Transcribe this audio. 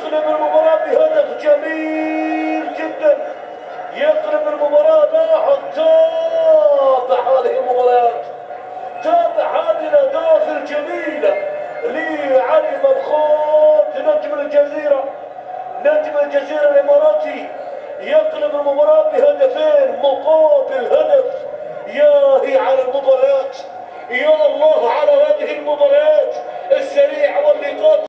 يقلب المباراة بهدف جميل جدا. يقلب المباراة لاحظ تابع هذه المباريات تابع هذه الأهداف الجميلة لعلي مبخوت نجم الجزيرة. نجم الجزيرة الإماراتي. يقلب المباراة بهدفين مقابل هدف. ياهي على المباريات يا الله على هذه المباريات